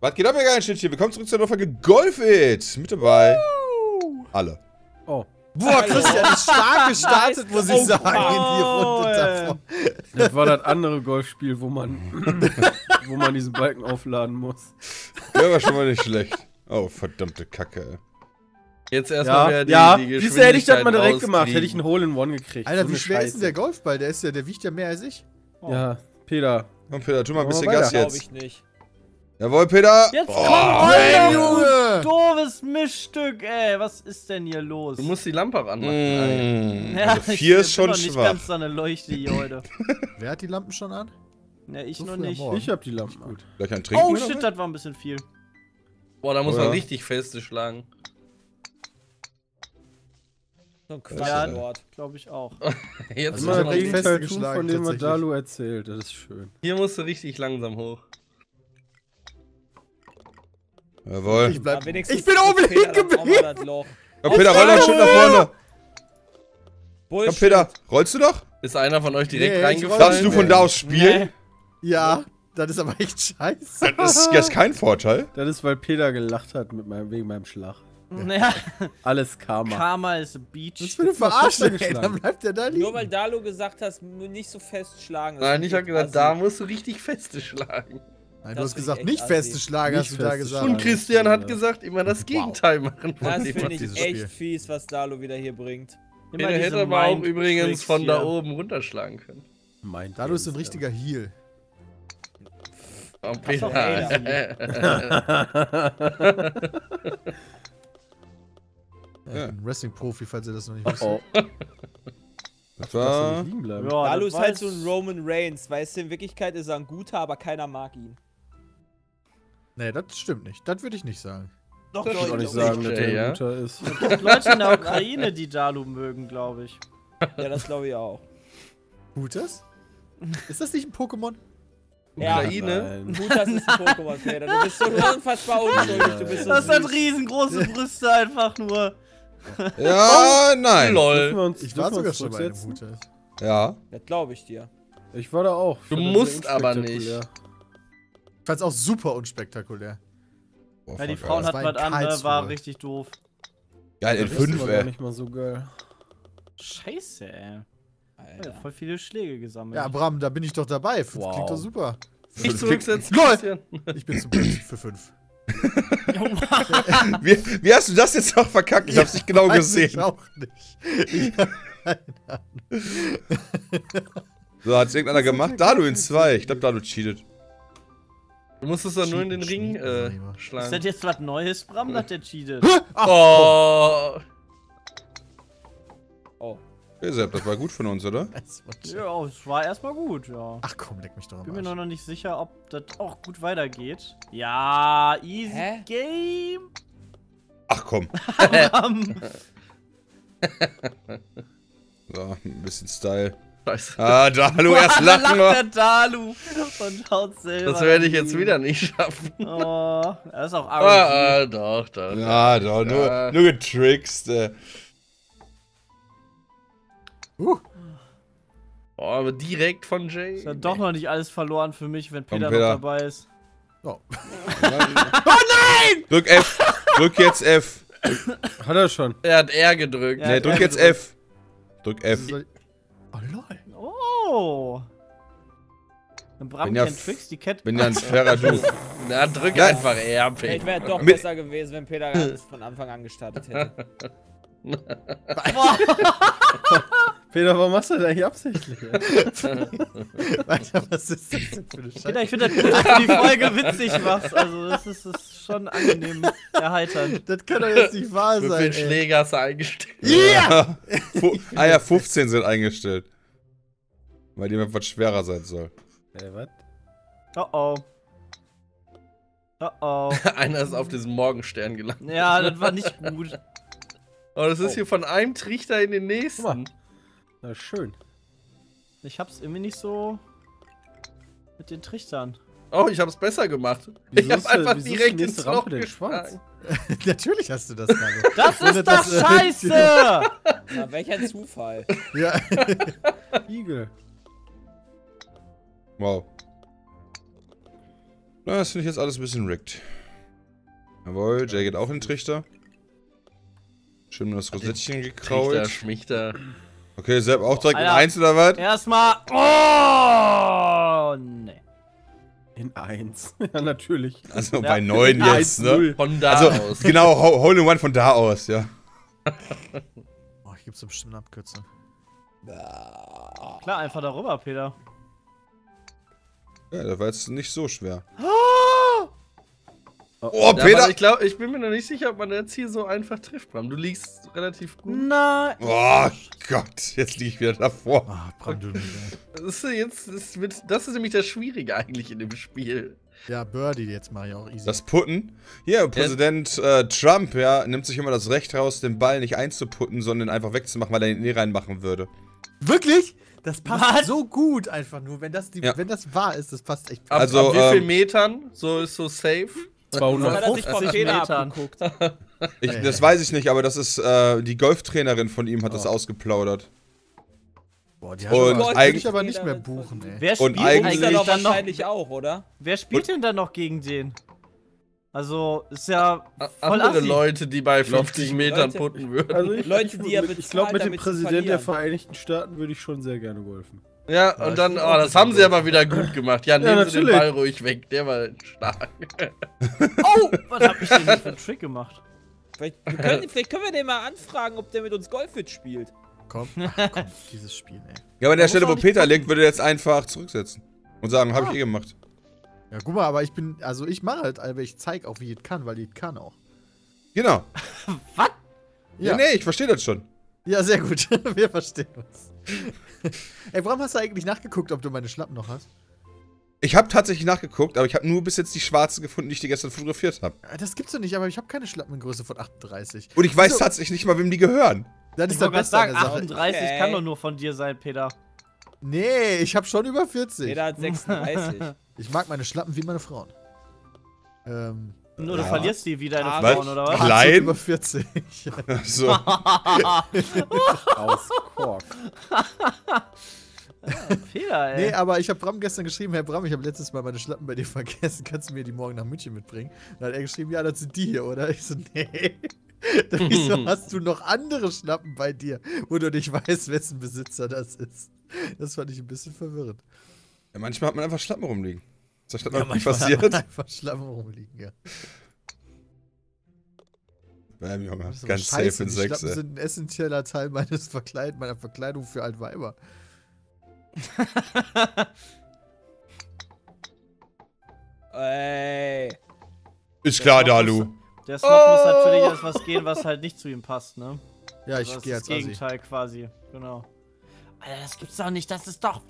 Was geht ab, ihr geilen Schnittchen? Willkommen zurück zur neuen Folge Golf It. Mit dabei. Alle. Oh. Boah, Christian ist stark gestartet, Nice. muss ich Oh, sagen, in die. Runde davor. Das war das andere Golfspiel, wo man, wo man diesen Balken aufladen muss. Der war schon mal nicht schlecht. Oh, verdammte Kacke. ey. Jetzt erstmal Ja, die, ja. die du, hätte ich das mal direkt Geschwindigkeit gemacht, hätte ich einen rauskriegen. Hole in One gekriegt. Alter, So wie schwer ist denn Scheiße. der Golfball? Der ist ja, der wiegt ja mehr als ich. Ja, Peter. Komm, Peter, tu mal ein bisschen Gas. Glaube jetzt. ich nicht. Jawohl, Peter. Jetzt Oh, komm rein, Junge! doofes Mischstück, ey. Was ist denn hier los? Du musst die Lampe auch anmachen. Mm. ja, Also ich vier ist bin schon noch nicht schwach. ganz so eine Leuchte hier heute. Wer hat die Lampen schon an? Ne, ich So noch nicht. Ich hab die Lampen gut. Gleich ein Trinken. Oh shit, das war ein bisschen viel. Boah, da muss Oh, man ja. richtig feste schlagen. So ein Ja, Quatschwort. glaube ich auch. Jetzt Also ich hab recht Gegenteil feste geschlagen, von dem was. Dalu erzählt. Das ist schön. hier musst du richtig langsam hoch. Jawohl. Ich, bleib, ich bin oben ist Peter liegen geblieben. das Loch. Komm, Peter, roll doch schon nach vorne. Bullshit. Komm, Peter, rollst du doch? Ist einer von euch direkt Nee, reingefallen? Darfst du von da aus spielen? Ja, das ist aber echt scheiße. Das ist jetzt kein Vorteil. Das ist, weil Peter gelacht hat mit meinem, wegen meinem Schlag. Naja, Alles Karma. Karma is a beach. Das für eine Verarsche, ey. Dann bleibt der da liegen. Nur weil Dalu gesagt hast, nicht so fest schlagen. Das Nein, ist ich hab gesagt, da musst du richtig feste schlagen. Nein, Das du hast gesagt, ich nicht feste assi. Schlagen, hast du da gesagt. Und Christian hat gesagt, immer das Gegenteil machen. von Das finde ich echt Spiel. fies, was Dalu wieder hier bringt. Immer Der diese hätte aber auch übrigens von da oben runterschlagen können. Mein Da du bist ein richtiger Heal. Oh, Peter. Ja. Ein Wrestling-Profi, falls ihr das noch nicht wisst. Oh, Das darfst war. Ja, Dalu das ist halt so ein Roman Reigns. Weißt du, in Wirklichkeit ist er ein guter, aber keiner mag ihn. Nee, das stimmt nicht. Das würde ich nicht sagen. Doch, Das Ich auch doch, nicht sagen, nicht, dass der ja? ein guter ist. Es gibt Leute in der Ukraine, die Dalu mögen, glaube ich. Ja, das glaube ich auch. Gutes? Ist das nicht ein Pokémon? Ja, Ukraine? Nein. gut, das ist ein Pokémon, Peter. Du bist so unfassbar unschuldig. Du bist so Das hat süß. riesengroße Brüste einfach nur. Ja, nein. Lol. uns, Ich war sogar schon bei einem. Ja. Das glaube ich dir. Ich war da auch. Ich Du musst aber unspektakulär. Ich fand's auch super unspektakulär. Boah, Ja, die Frauen hatten was in an, ne? war Karlsruhe. richtig doof. Geil, in Das ist 5, aber gar ey. nicht mal so geil. Scheiße, ey. Ja, Alter. voll viele Schläge gesammelt. Ja, Bram, da bin ich doch dabei. Fünf Wow. klingt doch super. Nicht zurücksetzen, LOL. Ich bin zu blöd für fünf. Wie, wie hast du das jetzt noch verkackt? Ich hab's nicht genau Weiß ich gesehen. auch nicht. Ich, So, hat's irgendeiner gemacht? Dalu in 2. Ich glaube, Dalu cheatet. Du musst es doch nur in den Ring äh, cheaten, Ist das schlagen. jetzt was Neues, Bram, dass der cheatet? Oh. Oh. Okay, Sepp, das war gut von uns, oder? Das ja, es war erstmal gut, ja. Ach komm, leck mich doch am Bin mir nur noch nicht sicher, ob das auch gut weitergeht. Ja, easy Hä? game. Ach komm. So, ein bisschen Style. Scheiße. Ah, Dalu, erst Da lachen lacht wir. der Dalu und haut selber. Das werde ich jetzt wieder nicht schaffen. Oh, er ist auch Ah, RNG. ah, doch, doch. Ja, doch, nur, Ja. nur getrickst. Äh. Uh, Oh, aber direkt von Jay. Ist ja doch noch nicht alles verloren für mich, wenn Komm, Peter, Peter. noch dabei ist. oh. Drück F. Drück jetzt F. Hat er schon. Er hat R gedrückt. Ja, Nee, drück F jetzt F. Drück F. Oh lol. Oh. Ein Bram ja Tricks, die Cat. Bin ja ein fairer Du. Na, drück Ja. einfach R, Vielleicht Peter. wäre doch Mit- besser gewesen, wenn Peter ganz von Anfang an gestartet hätte. Peter, warum machst du das eigentlich absichtlich? Alter, was ist das denn für eine Peter, Scheiße? ich finde das gut, dass du die Folge witzig machst. Also, das ist, das ist schon angenehm erheiternd. Das kann doch jetzt nicht wahr Wie sein, viele ey. Schläge hast du eingestellt? Ja! Fu ah ja, 15 sind eingestellt. Weil die etwas schwerer sein soll. Ey, was? Oh oh. Oh oh. Einer ist auf diesem Morgenstern gelandet. Ja, das war nicht gut. Oh, das ist hier von einem Trichter in den nächsten. Guck mal. Na, schön. Ich hab's irgendwie nicht so mit den Trichtern. Oh, ich hab's besser gemacht. Wieso ich hab der- einfach wieso direkt ins Loch Rampe schwarz? Natürlich hast du das gerade. Das Ohne ist doch äh, scheiße! Na, welcher Zufall. ja. Igel. Wow. Na, das finde ich jetzt alles ein bisschen rigged. Jawohl, Jay geht auch in den Trichter. Schön das Rosettchen Trichter, gekrault. Schmichter. Okay, Sepp auch direkt in Alter. eins oder was? Erstmal. Oh, nee. In 1. Ja, natürlich. Also Ja. bei 9 jetzt, ne? 1-0. Von da Also, aus. genau, Ho- Hole in One von da aus, ja. Oh, hier gibt's bestimmt eine Abkürzung. Klar, einfach darüber, Peter. Ja, das war jetzt nicht so schwer. Oh, Oh, Ja, Peter! ich glaube, ich bin mir noch nicht sicher, ob man jetzt hier so einfach trifft, Bram. Du liegst relativ gut. Nein. Oh Gott, jetzt liege ich wieder davor. Ah, Bram, du. Das ist jetzt, das, wird, das ist nämlich das Schwierige eigentlich in dem Spiel. Ja, Birdie, jetzt mache ich auch easy. Das Putten. Hier, Präsident äh, Trump, ja, nimmt sich immer das Recht raus, den Ball nicht einzuputten, sondern einfach wegzumachen, weil er ihn nie reinmachen würde. Wirklich? Das passt Was? so gut einfach nur. Wenn das, die, Ja. wenn das wahr ist, das passt echt. Ab, Also, ab wie viel ähm, Metern? So ist so safe. Das hat er sich von 250 Peter Metern. Ich, das weiß ich nicht, aber das ist, äh, die Golftrainerin von ihm hat das Oh. ausgeplaudert. Boah, die Und hat aber, Gott, eigentlich- aber nicht mehr buchen, ey. Wer Und spielt er eigentlich doch dann noch? wahrscheinlich auch, oder? Wer spielt denn dann noch gegen den? Also, ist ja voll Andere assi. Leute, die bei 50 Metern Leute- putten würden. Also ich, Leute, die mit- ich glaube, mit dem damit zu Präsident der. Vereinigten Staaten würde ich schon sehr gerne golfen. Ja, Ja, und dann, oh, das haben sie aber wieder gut gemacht. Ja, nehmen sie den. Ball ruhig weg. Der war stark. Oh, was hab ich denn hier für einen Trick gemacht? Vielleicht, wir können, vielleicht können wir den mal anfragen, ob der mit uns Golfit spielt. Komm, ach, komm, dieses Spiel, ey. Ja, aber an der Stelle, wo Peter liegt, würde er jetzt einfach zurücksetzen. Und sagen, habe ich eh gemacht. Ja, guck mal, aber ich bin, also ich mache halt, aber ich zeig auch, wie es kann, weil ich kann auch. Genau. Ja, Ja, nee, ich verstehe das schon. ja sehr gut. Wir verstehen uns. ey, warum hast du eigentlich nachgeguckt, ob du meine Schlappen noch hast? Ich habe tatsächlich nachgeguckt, aber ich habe nur bis jetzt die schwarze gefunden, die ich dir gestern fotografiert habe. Das gibt's doch nicht, aber ich habe keine Schlappen in Größe von 38. Und ich weiß Wieso? tatsächlich nicht mal, wem die gehören. Das Ich ist gerade Beste sagen, der Sache. 38 Okay. kann doch nur von dir sein, Peter. Nee, ich habe schon über 40. Jeder hat 36. Ich mag meine Schlappen wie meine Frauen. Ähm, Nur du Ja. verlierst die wie deine? Frauen, oder was? Klein? über 40. So. Aus Kork. Peter, ey. nee, aber ich habe Bram gestern geschrieben, Herr Bram, ich habe letztes Mal meine Schlappen bei dir vergessen. Kannst du mir die morgen nach München mitbringen? Dann hat er geschrieben, ja, das sind die hier, oder? Ich so, nee. Dann, Wieso hast du noch andere Schlappen bei dir, wo du nicht weißt, wessen Besitzer das ist? Das fand ich ein bisschen verwirrend. Ja, manchmal hat man einfach Schlappen rumliegen. Ist das Ja, noch nie manchmal hat passiert? man einfach Schlappen rumliegen, ja. Bam, Junge. Das Ganz scheiße, safe in die 6, Schlappen sind ein essentieller Teil meines Verkleid meiner Verkleidung für Altweiber. Ey. Ist klar, Dalu. muss- Der Snob muss natürlich etwas gehen, was halt nicht zu ihm passt, ne? Ja, ich das ist gehe das jetzt Assi. Gegenteil quasi, genau. Alter, das gibt's doch nicht, das ist doch...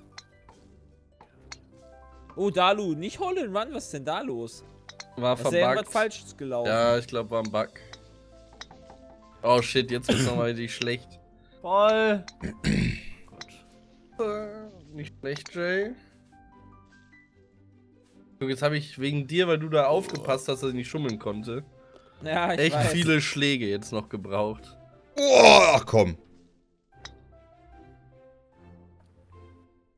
Oh, Dalu, nicht Hole in Run, was ist denn da los? War Da ist ja irgendwas verbuggt. Falsches gelaufen. Ja, ich glaube, war ein Bug. Oh shit, jetzt wird's nochmal richtig schlecht. Voll. Gut. Äh, Nicht schlecht, Jay. Guck, jetzt habe ich wegen dir, weil du da aufgepasst hast, dass ich nicht schummeln konnte, Ja, ich echt weiß. viele Schläge jetzt noch gebraucht. Oh, ach komm.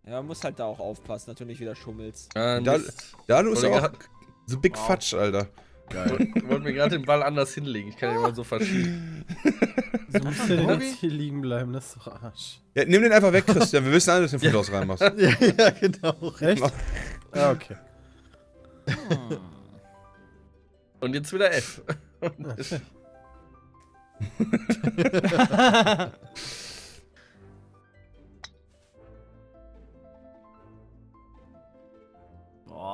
Ja, man muss halt da auch aufpassen, du nicht wieder schummelst. Ja, Da-. Dalu ist auch so Big Wow. Fatsch, Alter. Ich wollte mir gerade den Ball anders hinlegen. Ich kann den mal so verschieben. So muss der denn Hobby? jetzt hier liegen bleiben, das ist doch Arsch. Ja, nimm den einfach weg, Christian. Wir wissen alle, dass du den Fotos reinmachst. ja, ja, genau. Echt? Ah, okay. Und jetzt wieder F.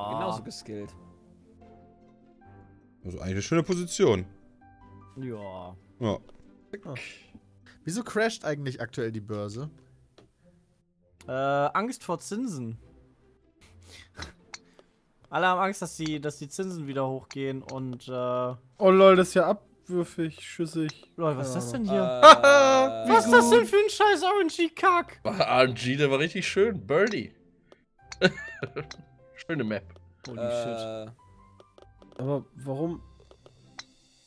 Boah. Genauso geskillt. Also eigentlich eine schöne Position. Ja. Ja. Wieso crasht eigentlich aktuell die Börse? Äh, Angst vor Zinsen. Alle haben Angst, dass die, dass die Zinsen wieder hochgehen und, äh. Oh lol, das ist ja abwürfig, schüssig. Lol, was ist das denn Äh, hier? Was ist das denn? denn für ein scheiß RNG-Kack? RNG, der war richtig schön. Birdie. Schöne Map. Holy shit. Äh, Aber warum?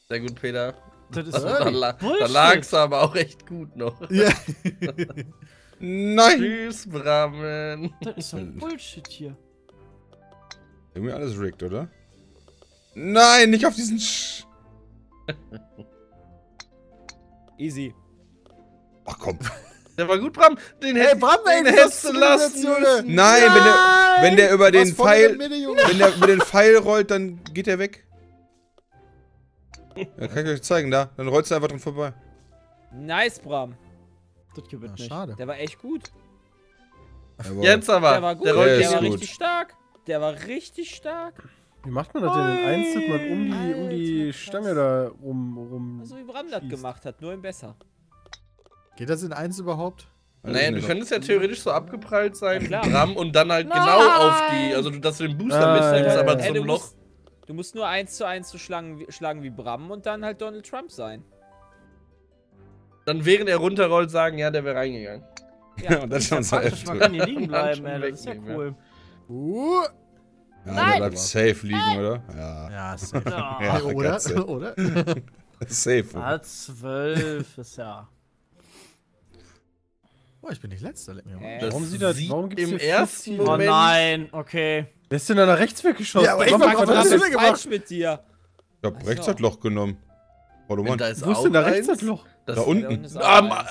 Sehr gut, Peter. Das ist Also, da, la da lag's aber auch echt gut noch. Ja. Nein! Tschüss, Bramen. Das ist so ein Bullshit hier. Irgendwie alles rigged, oder? Nein, nicht auf diesen Sch Easy. Ach komm. Der war gut, Bram. Den Hey, Bram, ey, den hättest du lassen müssen. Nein, wenn der, wenn der über den Pfeil. Wenn der über den Pfeil rollt, dann geht er weg. Ja, kann ich euch zeigen, da. Dann rollst du einfach dran vorbei. Nice, Bram. Das gibt Ja, nicht. schade. Der war echt gut. Jawohl. Jetzt aber. Der war gut. Der Der Der, war gut. richtig stark. Der war richtig stark. Wie macht man das denn? Eins tut man um die, um die Alter, Stange da rum. rum. So wie Bram das gemacht hat, nur in besser. Geht das in 1 überhaupt? Weiß Naja, du könntest ja theoretisch so abgeprallt sein, Ja. Bram, und dann halt Nein! genau auf die, also dass du den Booster Ah, mitnimmst, ja, aber ja. Zum du, Loch. musst, du musst nur eins zu eins so schlagen, wie- schlagen wie Bram und dann halt Donald Trump sein. Dann während er runterrollt, sagen, ja, der wäre reingegangen. Ja, und das ist schon so Praktisch, man kann hier liegen bleiben, ey. Das ist ja cool. Uh. Ja, der bleibt safe liegen, oder? Ja. Ja, safe. Ja. Ja, oder? Katze. oder? Safe. Ah, zwölf ist ja. Oh, ich bin nicht letzter, leck mir mal. Äh, Warum sieht das- sieht warum gibt's im hier ersten 50? Oh Moment nein, okay. Wer ist denn da nach rechts weggeschossen? Ja, aber was ist gemacht? falsch mit dir? Ich hab Ach rechts das Loch genommen. Oh, du Mann. da ist Wo ist denn da rechts das Loch? Das, Da Da unten. eins.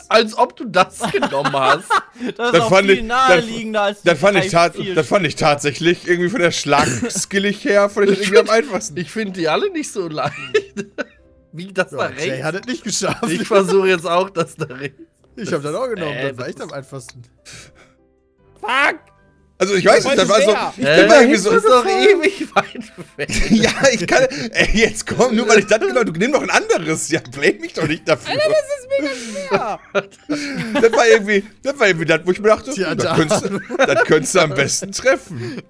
als ob du das genommen hast. Das, Das ist auch fand viel ich- naheliegender als Das fand, ich das fand ich tatsächlich irgendwie von der Schlagskillig her, fand ich das irgendwie am einfachsten. Ich finde die alle nicht so leicht. Wie das da Ja, Jay rechts? hat es nicht geschafft. Ich versuche jetzt auch das da rechts. Ich hab das auch genommen, Äh, das war das echt am einfachsten. Fuck! Also ich weiß nicht, das war so. schwer. Ich bin mal irgendwie so. das ist doch ewig weit weg. Ja, ich kann. Ey, jetzt komm, nur weil ich das genau. Du nimm doch ein anderes. Ja, blame mich doch nicht dafür. Ja. Das war irgendwie, das war irgendwie das, wo ich mir dachte, Tja, das, da. könntest, du- das könntest du am besten treffen.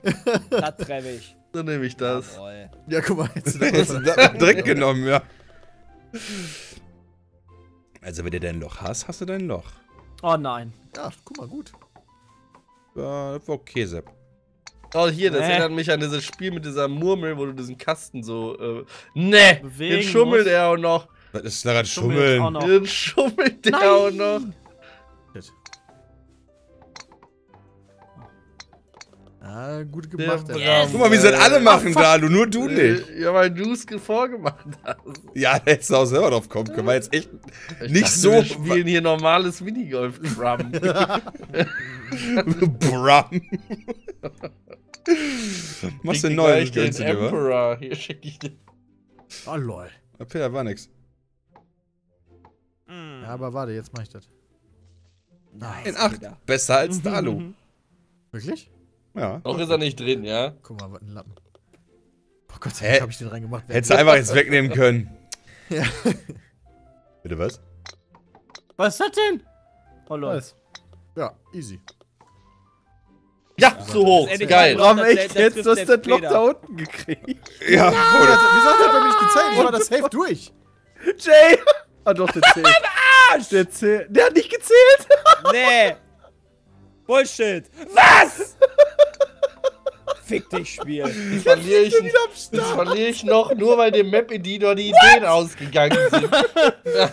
das treffe ich. So nehme ich das. Jawohl. Ja, guck mal, jetzt. Jetzt ist das direkt genommen, ja. Also, wenn du dein Loch hast, hast du dein Loch. Oh nein. Ja, guck mal, gut. Ja, das war okay, Sepp. Oh, hier, das Nee. erinnert mich an dieses Spiel mit dieser Murmel, wo du diesen Kasten so. Äh, ne! Jetzt schummelt muss. er auch noch. Was ist daran Schummelt Schummeln? auch noch. Jetzt schummelt der auch noch. Ah, gut gemacht, Der Alter. Bram. Guck mal, wie sie das alle machen da, du, nur du nicht. Ja, weil du es vorgemacht hast. Ja, da hättest du auch selber drauf kommen können, war jetzt echt Ich nicht dachte, so. Wir spielen hier normales Minigolf Drum. Bram. Machst du ein neues, den gönnst du dir? Emperor. Hier schicke ich den. Oh, lol. Ah, Peter, war nix. Ja, aber warte, jetzt mach ich das. Nice, In 8. Peter. Besser als Mhm, Dalu. Wirklich? Ja. Noch ist er nicht drin, ja? Guck mal, was ein Lappen. Oh Gott sei Hä? Dank hab ich den reingemacht. Hättest du einfach jetzt wegnehmen können. Ja. Bitte was? Was ist das denn? Oh lol. Was? Ja, easy. Ja, zu hoch. Endlich Geil. mal- Bram, das- echt jetzt? Du hast das Loch da unten gekriegt. Ja, Oh, das, wieso hat er bei mir nicht gezeigt? Ich war das safe durch. Jay! Ah doch, der zählt. Arsch! Der zählt. Der hat nicht gezählt! Nee! Bullshit! Was? Fick dich, Spiel. Jetzt verliere ich, jetzt verliere ich noch, nur weil dem Map-Editor die Ideen ausgegangen sind. ja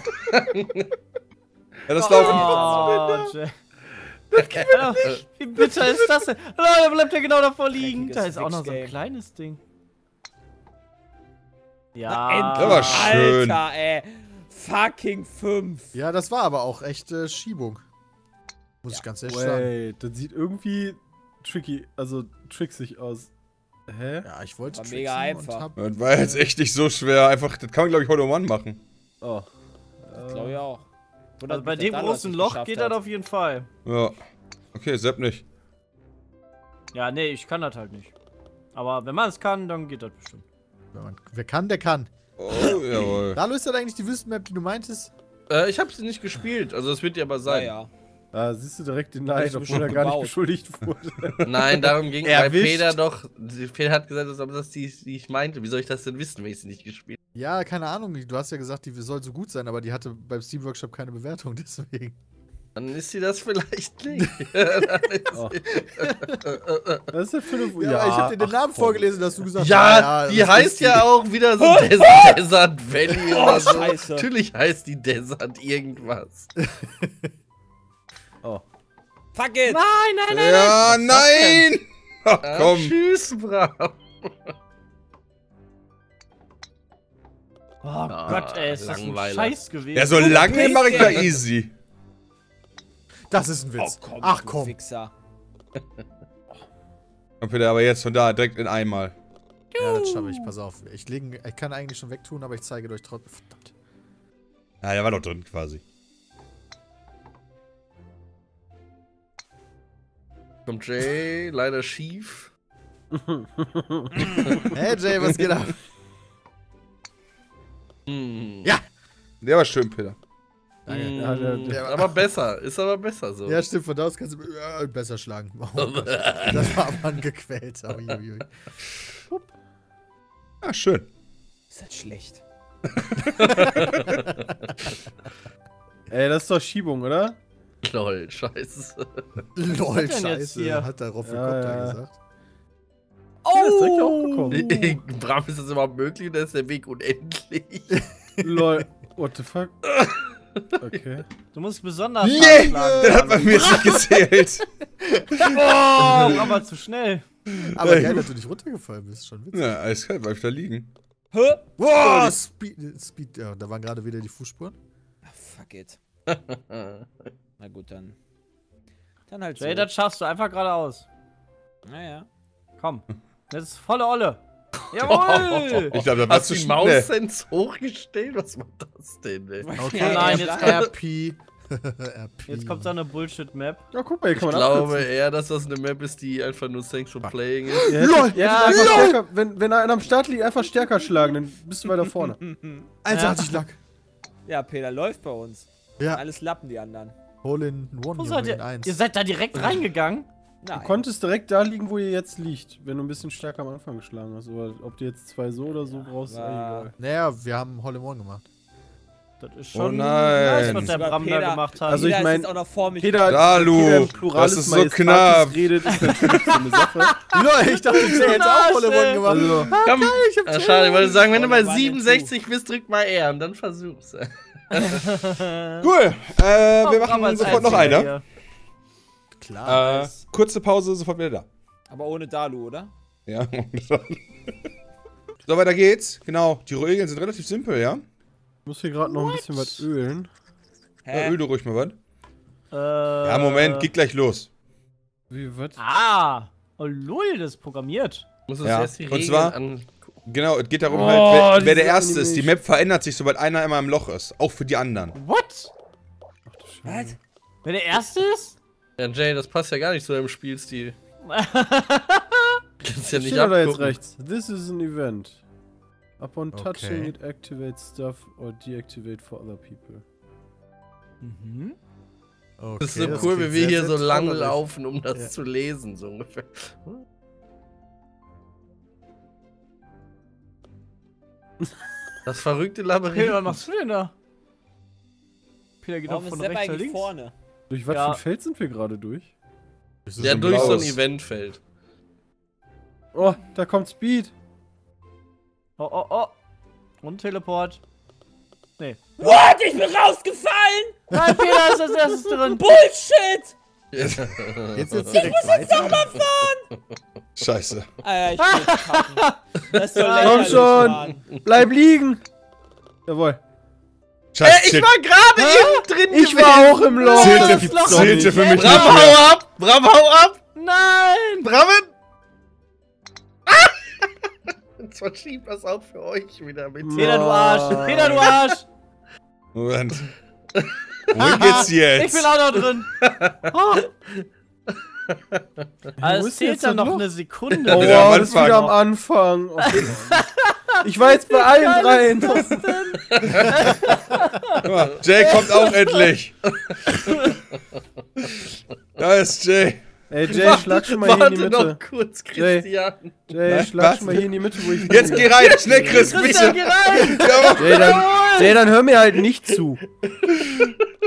das laufen. Oh, Jay. Alter, Wie bitter ist das denn? Alter, da bleibt er genau davor liegen. Da ist auch noch so ein kleines Ding. Ja. endlich. Das war schön. Alter, ey. Fucking 5. Ja, das war aber auch echt äh, Schiebung. Muss ich ganz ehrlich sagen. Wait, das sieht irgendwie tricky, also tricksig aus. Hä? Ja, ich wollte War mega und einfach. hab- Das war jetzt echt nicht so schwer. Einfach, das kann man, glaube ich, heute One machen. Oh. Glaube ich auch. Wundert Also bei dem Dallas großen Loch geht hat. das auf jeden Fall. Ja. Okay, Sepp nicht. Ja, nee, ich kann das halt nicht. Aber wenn man es kann, dann geht das bestimmt. Wenn man, wer kann, der kann. Oh, jawohl. Lalo, ist das eigentlich die Wüstenmap, die du meintest? Äh, ich habe sie nicht gespielt, also es wird dir aber Ja, sein. ja. Da siehst du direkt den Neid, obwohl er gar nicht beschuldigt wurde. Nein, darum ging bei Erwischt. Peter doch. Peter hat gesagt, dass das die, die ich meinte. Wie soll ich das denn wissen, wenn ich sie nicht gespielt Ja, keine Ahnung. Du hast ja gesagt, die soll so gut sein, aber die hatte beim Steam Workshop keine Bewertung, deswegen. Dann ist sie das vielleicht nicht. Oh. Was ist das für eine... Ja, ich hab dir den Namen vorgelesen, dass du gesagt hast. ja, die das heißt ja auch wieder so Desert, Desert Valley oder so. Scheiße. Natürlich heißt die Desert irgendwas. Oh. Fuck it! Nein, nein, nein, Ja, nein! Ach, komm. Tschüss, Bram. Oh Ah, Gott, ey, ist das ein. Scheiß gewesen. Ja, so lange mache ich da easy. Das ist ein Witz. Komm, Ach du komm. Fixer. Und bitte aber jetzt von da direkt in einmal. Ja, das schaffe ich. Pass auf. Ich, legen, ich kann eigentlich schon wegtun, aber ich zeige euch trotzdem. Verdammt. Ja, der war doch drin quasi. Kommt Jay, leider schief. Hey Jay, was geht ab? Hm. Ja. Der war schön, Peter. Danke. Ja, der- der- Der- aber besser, ist aber besser so. Ja, stimmt. Von da aus kannst du äh, besser schlagen. Oh das war aber gequälter. Uiuiui. Ah, schön. Ist das schlecht. Ey, das ist doch Schiebung, oder? Lol, scheiße. Lol, scheiße. hier? Hat der Roffe Ja, da ja. gesagt. Der ist Oh! aufgekommen. Bram, ist das überhaupt möglich oder ist der Weg unendlich? Lol. What the fuck? Okay. Du musst besonders Nee, den hat man mir nicht gezählt. Oh, aber zu schnell. Aber Ey. geil, dass du nicht runtergefallen bist. Schon witzig. Ja, eiskalt, bleib ich da liegen. Hä? Wow, Speed, Speed. Ja, da waren gerade wieder die Fußspuren. Ah, fuck it. Na gut, dann. Dann halt so. Jay, das schaffst du einfach geradeaus. naja. Komm. Das ist volle Olle. Jawohl! Ich glaube, war Hast du die schnell. Maussens hochgestellt? Was war das denn, ey? Okay, nein, ja, jetzt klar. RP. RP. Jetzt kommt so eine Bullshit-Map. Ja, guck mal, hier Ich kann man glaube abkürzen. eher, dass das eine Map ist, die einfach nur Sanctual Playing ist. Hättet, LOL, ja, einfach LOL. stärker, wenn, wenn einer am Start liegt, einfach stärker schlagen, dann bist du weiter vorne. Alter, Ja. hatte ich Lack. Ja, Peter läuft bei uns. Ja, Alles Lappen, die anderen. Hole in One, seid in ihr? eins. Ihr seid da direkt reingegangen? Nein. Du konntest direkt da liegen, wo ihr jetzt liegt, wenn du ein bisschen stärker am Anfang geschlagen hast. Aber ob du jetzt zwei so oder so brauchst, ist egal. Naja, wir haben Hole in One gemacht. Das ist Oh schon nein. nice, was der Bram da gemacht hat. Also ich Peter ist mein, jetzt auch noch vor mich. Peter, Dalu, das ist so knapp. redet, ist natürlich so eine Sache. Ich dachte, Jay hätte auch Hole in One gemacht. Also, Komm, ah, schade, ich wollte sagen, wenn du bei Oh, da waren jetzt 67 bist, drück mal R und dann versuch's. Cool. Äh, wir machen sofort noch eine. hier. Klar. Äh, kurze Pause, sofort wieder da. Aber ohne Dalu, oder? Ja. so, weiter geht's. Genau, die Regeln sind relativ simpel, ja? ich muss hier gerade noch ein bisschen was ölen. Ja, Hä? öl du ruhig mal was. Äh, Ja, Moment, geht gleich los. Wie, was? Ah! Oh, lul, das ist programmiert. Muss es Ja, erst die und Regeln zwar- an. Genau, es geht darum Oh, halt, wer, wer der Erste ist. Die. Map verändert sich, sobald einer immer im Loch ist. Auch für die anderen. What? Ach du Scheiße. Wer der Erste ist? Ja, Jay, das passt ja gar nicht zu deinem Spielstil. Kannst ja Steht nicht da jetzt abgucken. rechts? This is an event. Upon touching Okay. it, activate stuff or deactivate for other people. Mhm. Okay, Das ist so das cool, wie wir sehr, hier sehr so lang laufen, um das Ja. zu lesen, so ungefähr. Das verrückte Peter, was Labyrinth. machst du denn da? Peter geht Warum auch von rechts nach links. vorne? Durch was Ja. für ein Feld sind wir gerade durch? Ja, durch so ein. Eventfeld. Oh, da kommt Speed. Oh, oh, oh. Und Teleport. What? Ich bin rausgefallen! Nein, Peter ist als erstes drin. Bullshit! Jetzt jetzt direkt weiter. Scheiße. Ah, ja, ich will. Das ist Komm schon. Mann. Bleib liegen. Jawohl. Scheiße. Äh, ich war gerade eben drin Ich war auch im Loch. Zählte, gibt's doch zählte für mich Bram, nicht mehr. hau ab! Bram, hau ab! Nein! Brammen! Jetzt verschiebt das auch für euch wieder mit. Peter, du Arsch. Peter, du Arsch. Moment. Wohin geht's jetzt? Ich bin auch noch drin. Oh. Also es zählt dann noch Loch? eine Sekunde. Oh, Wieder am wow, das ist wieder am Anfang. Okay. Ich war jetzt bei allen mal, Jay kommt auch endlich. Da ist Jay. Ey, Jay, schlag schon mal hier in die Warte Mitte. noch kurz, Christian. Jay, Nein, schlag was? schon mal hier in die Mitte, wo ich Jetzt geh rein. Schnell, Chris, Christian, bitte. geh rein! Ja, Jay, dann, Jay, dann hör mir halt nicht zu.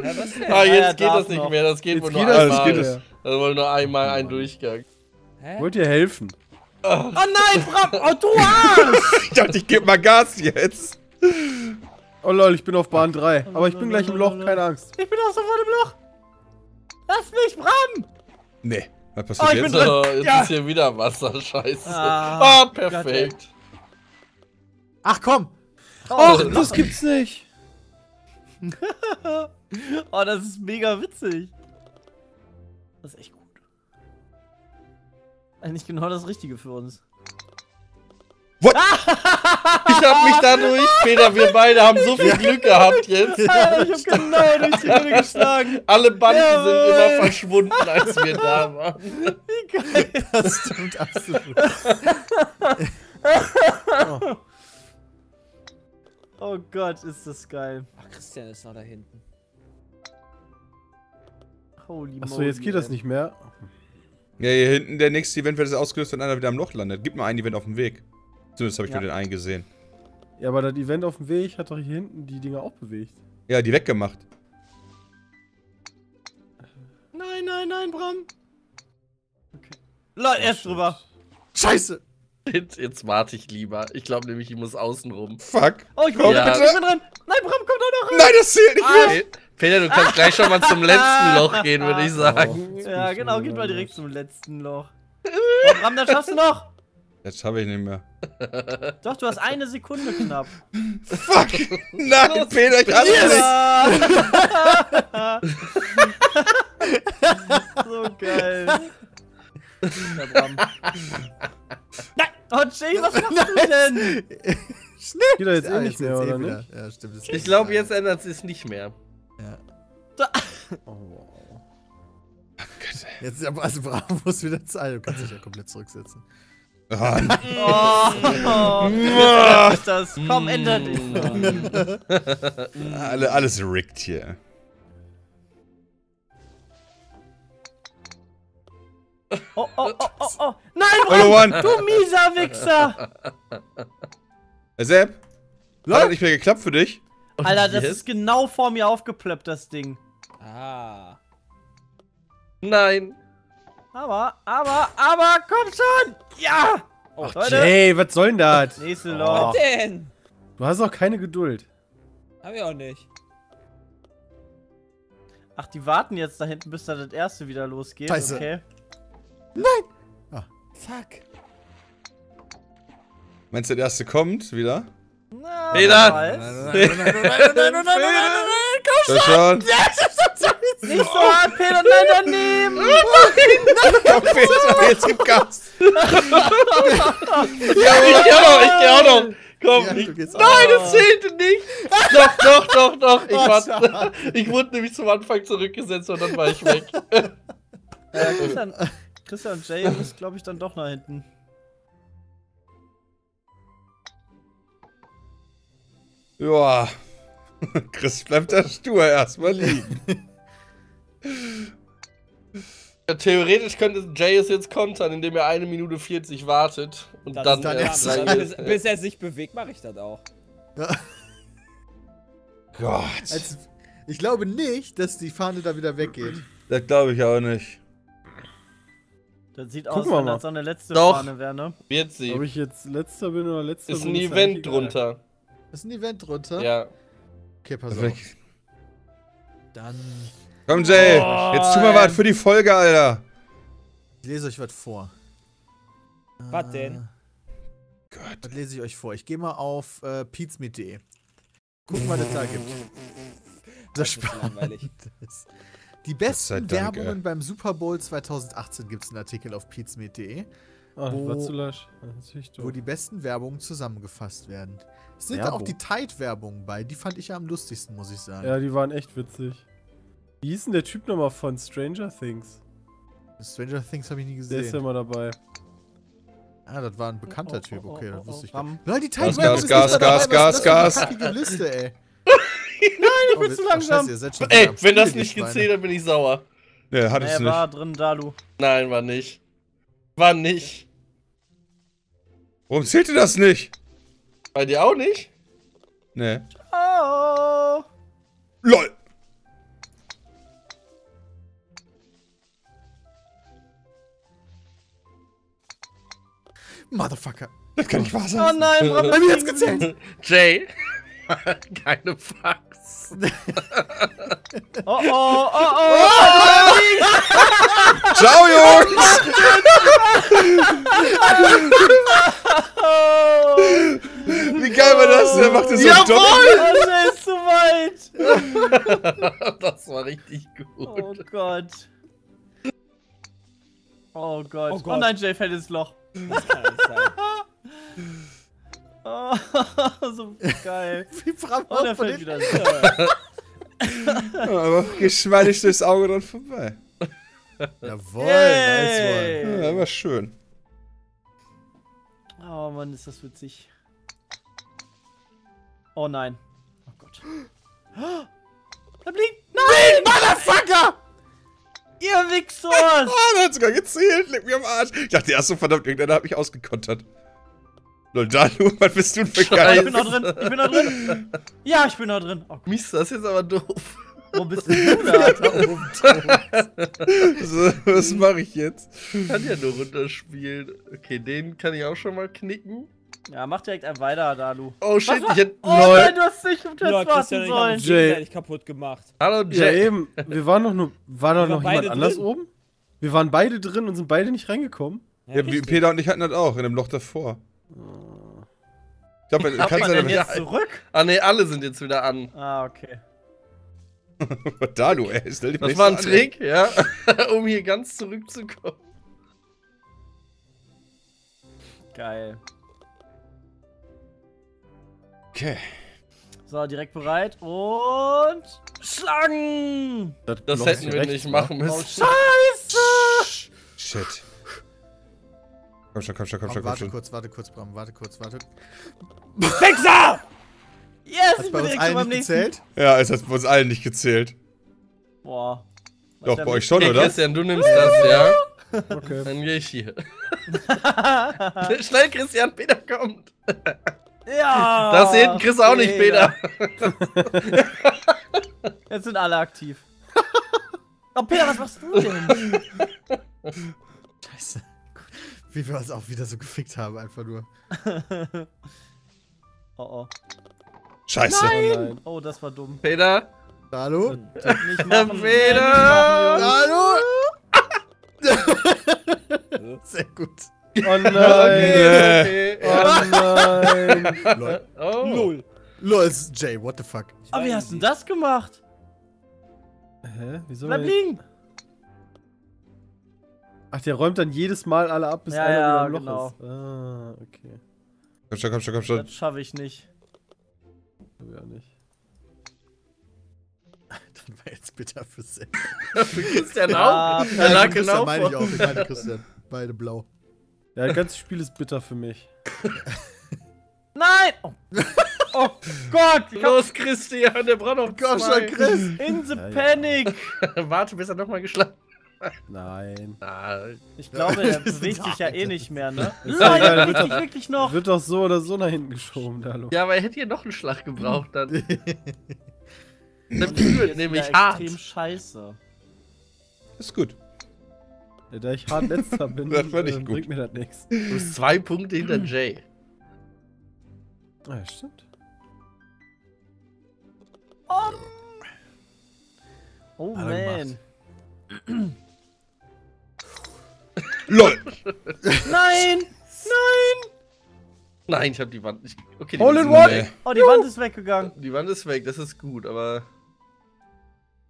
Ja, was denn? Ah, Ja, jetzt geht das nicht noch. mehr, das geht Jetzt wohl geht nur das, einmal. das. Das war nur einmal ein Durchgang. Hä? Wollt ihr helfen? Oh nein, Bram! Oh, du Arsch! ich dachte, ich geb mal Gas jetzt. Oh lol, ich bin auf Bahn 3. Aber ich bin gleich im Loch, keine Angst. Ich bin auch sofort im Loch. Lass mich, Bram! Nee. Was Oh, passiert ich jetzt? bin So, jetzt Ja. ist hier wieder Wasser, scheiße. Ah, Gott, ey. perfekt. Ach komm! Ach, das gibt's nicht. oh, das ist mega witzig. Das ist echt gut. Eigentlich genau das Richtige für uns. Ich hab mich dadurch, Peter, wir beide haben so viel Glück gehabt jetzt. Alter, ich hab genau durch die Mitte geschlagen. Alle Banden sind Jawohl. immer verschwunden, als wir da waren. Wie geil. Das stimmt absolut. Oh Gott, ist das geil. Ach, Christian ist noch da hinten. Holy Achso, jetzt geht das nicht mehr. Ja, hier hinten der nächste Event wird ausgelöst, wenn einer wieder am Loch landet. Gib nur ein Event auf dem Weg. Zumindest habe ich Ja. nur den einen gesehen. Ja, aber das Event auf dem Weg hat doch hier hinten die Dinger auch bewegt. Ja, die weggemacht. Nein, nein, nein, Bram. Okay. Leute, erst drüber. Scheiße! Jetzt, jetzt warte ich lieber. Ich glaube nämlich, ich muss außen rum. Fuck. Oh, ich bin, Komm, ich bin bitte. drin. Nein, Bram, komm doch noch rein. Nein, das zählt nicht mehr. Pe- Peter, du kannst gleich schon mal zum letzten Loch gehen, würde ich sagen. Ja, genau, geht mal direkt zum letzten Loch. Oh, Bram, das schaffst du noch. Das schaffe ich nicht mehr. Doch, du hast eine Sekunde knapp. Fuck. Nein, Peter, ich hasse dich. So geil. Nein! Oh, Jay, was machst du denn? Schnell! Geht doch jetzt eh Ja, nicht mehr, eh oder nicht? Ja, stimmt. Ich ist- glaube, jetzt ändert es nicht mehr. Ja. Oh. Jetzt aber also Bravo muss wieder zahlen. Du kannst dich ja komplett zurücksetzen. Oh, oh. Ist das? Komm, ändert dich. alle, alles rigged hier. Oh, oh, oh, oh, oh. Nein! One. Du mieser Wichser! Äh, Sepp? Hat das nicht mehr geklappt für dich? Alter, das Yes? ist genau vor mir aufgeplöppt, das Ding. Ah. Nein. Aber, aber, aber, komm schon! Ja! Oh, Leute, Ey, was soll denn das? nächste Oh. Loch. Was denn? Du hast auch keine Geduld. Hab ich auch nicht. Ach, die warten jetzt da hinten, bis da das erste wieder losgeht. Scheiße. Okay. Fuck. Meinst du, der erste kommt wieder? Na, Peter! wer weiß. Nein, nein, nein, nein, nein, nein, nein, nein, nein, nein, komm Das schon? Nicht so hart, Peter, nein, daneben! Komm, Peter, jetzt gib Gas. Ja, ich geh auch noch, ich geh auch noch. Komm, Ja, ich, nein, das zählte nicht. Doch, doch, doch, doch. Ich, Oh, war, ich wurde nämlich zum Anfang zurückgesetzt und dann war ich weg. Äh, Christian, Christian und Jay muss, glaube ich, dann doch nach hinten. Ja. Chris bleibt da stur erstmal liegen. Ja, Theoretisch könnte Jay es jetzt kontern, indem er eine Minute 40 wartet und Das dann, ist dann erst erst Bis, reingeht. bis er sich bewegt, mache ich das auch. Gott. Als, ich glaube nicht, dass die Fahne da wieder weggeht. Das glaube ich auch nicht. Das sieht Gucken aus, wenn das so eine letzte Doch. Fahne wäre, ne? Wird Ob sie. ich jetzt letzter bin oder letzter Ist bin, ein Event egal. drunter. Ist ein Event drunter? Ja. Okay, pass auf. Weg. Dann Komm, Jay. Oh, jetzt tu mal was für die Folge, Alter. ich lese euch was vor. Was denn? Gott. Was lese ich euch vor? Ich gehe mal auf äh, pizmeet.de. Gucken, was es da gibt. Das ist langweilig. ist. Die besten Dank, Werbungen ey. beim Super Bowl 2018 gibt es einen Artikel auf pizmeet.de, Ach, Wo- war zu lasch. Ja, Natürlich wo die besten Werbungen zusammengefasst werden. Es sind Werbung? auch die Tide-Werbungen bei. Die fand ich ja am lustigsten, muss ich sagen. Ja, die waren echt witzig. Wie hieß denn der Typ nochmal von Stranger Things? Stranger Things habe ich nie Der ist ja gesehen. immer dabei. Ah, das war ein bekannter Oh, oh, Typ. oh, Okay, oh, das wusste ich oh, nicht. Leute, die Gas, Gas, Gas. Gas, Gas, kackige Liste, ey. Nein, ich bin Oh, zu langsam. Scheiße, Ey, wenn das nicht gezählt, dann bin ich sauer. Nee, hat es Er nicht. war drin, Dalu. Nein, war nicht. War nicht. Warum zählte das nicht? Bei dir auch nicht? Nee. Oh. LOL. Motherfucker. Das kann nicht wahr Oh sein. nein, Bram. Bei mir hat's gezählt. Jay? Keine Fax. Oh, oh, oh, oh. Ciao, Jungs. oh. Wie geil war das? Der macht jetzt so ein Oh, der ist zu weit. das war richtig gut. Oh Gott. Oh Gott. Oh Oh, Gott. nein, Jay fällt ins Loch. Das kann nicht sein. Oh, so geil. Wie Bram Und er auch von fällt wieder ins Aber geschmeidig durchs Auge dran vorbei. Jawohl, nice one. Ja, war schön. Oh Mann, ist das witzig. Oh nein. Oh Gott. Da blieb. Nein! Motherfucker! Ihr Wichsers! Ah, der hat sogar gezählt. Leck mir am Arsch. Ich dachte erst so, verdammt, irgendeiner hat mich ausgekontert. Lol, Dalu, was bist du denn für Ich bin geil? noch drin. Ich bin noch drin. Ja, ich bin noch drin. Oh, Mist, das ist jetzt aber doof. wo bist denn du da? So, was mache ich jetzt? Kann ja nur runterspielen. Okay, den kann ich auch schon mal knicken. Ja, mach direkt ein weiter, Dalu. Oh shit, ich hätte. Oh nein, du hast nicht auf Test Ja, Christian, warten ich hab sollen. uns Jay. gegenseitig kaputt gemacht. Hallo Ja, Jay. eben. Wir waren doch nur. War da noch jemand anders drin. oben? Wir waren beide drin und sind beide nicht reingekommen. Ja, Ja. Peter und ich hatten das auch, in dem Loch davor. Ich glaube, man du denn jetzt zurück? Ah ne, alle sind jetzt wieder an. Ah, okay. Dalu, ey, stell dich Das war ein an, Trick, ja. um hier ganz zurückzukommen. Geil. Okay. So, direkt bereit und schlagen! Das Loch hätten wir nicht machen Oh, müssen. scheiße! Shit. Komm schon, komm schon, komm schon, komm warte schon. kurz, warte kurz, Bram, warte kurz, warte. Wichser! Yes, ich bin direkt schon beim nicht nächsten. gezählt? Ja, es hat bei uns allen nicht gezählt. Boah. Doch, bei euch schon, Okay, oder? Christian, du nimmst das, ja? Okay. Dann gehe ich hier. Schnell, Christian, Peter kommt. Ja! Das sieht Chris auch nicht, Peter. Jetzt sind alle aktiv. Oh, Peter, was machst du denn? Scheiße. Wie wir uns auch wieder so gefickt haben, einfach nur. Oh, oh. Scheiße. Oh nein. Oh, das war dumm. Peter. Hallo? Machen. Peter! Hallo? Sehr gut. Oh nein. Okay, okay. Oh nein. Lol. Oh. Null. Lol, es ist Jay, what the fuck? machen. Aber wie hast du denn das gemacht? Hä? Wieso? Bleib denn- liegen. Ach, der räumt dann jedes Mal alle ab, bis Ja, einer ja, wieder im Loch genau. ist. Ah, okay. Komm schon, komm schon, komm schon. Das schaffe ich nicht. Ja, nicht. Dann war jetzt bitter für Sam. Für Christian Ja, auch. Peter, Er lag Christian genau meine ich auch, ich meine Christian. Beide blau. Ja, das ganze Spiel ist bitter für mich. Nein! Oh, oh Gott! Los, Christian, der braucht noch Komm zwei. schon, Chris! in the Ja, ja. panic! Warte, bis er nochmal geschlagen Nein. Ah, Ich glaube, er bewegt sich ja eh nicht mehr, ne? Ist Nein, er wird bewegt doch- sich wirklich noch! Wird doch so oder so nach hinten geschoben, Hallo. Ja, aber er hätte hier noch einen Schlag gebraucht dann. Das Jetzt wird nämlich hart. extrem scheiße. Ist gut. Da ich hart letzter bin, Das war nicht äh, gut. bringt mir das nichts. Du bist zwei Punkte hinter Jay. Ah, ja, stimmt. Oh Hat er man. LOL! Nein! Nein! Nein, ich hab die Wand nicht. Okay, die Hole in ist one! weg. Oh, die Wand ist weggegangen. Die Wand ist weg, das ist gut, aber.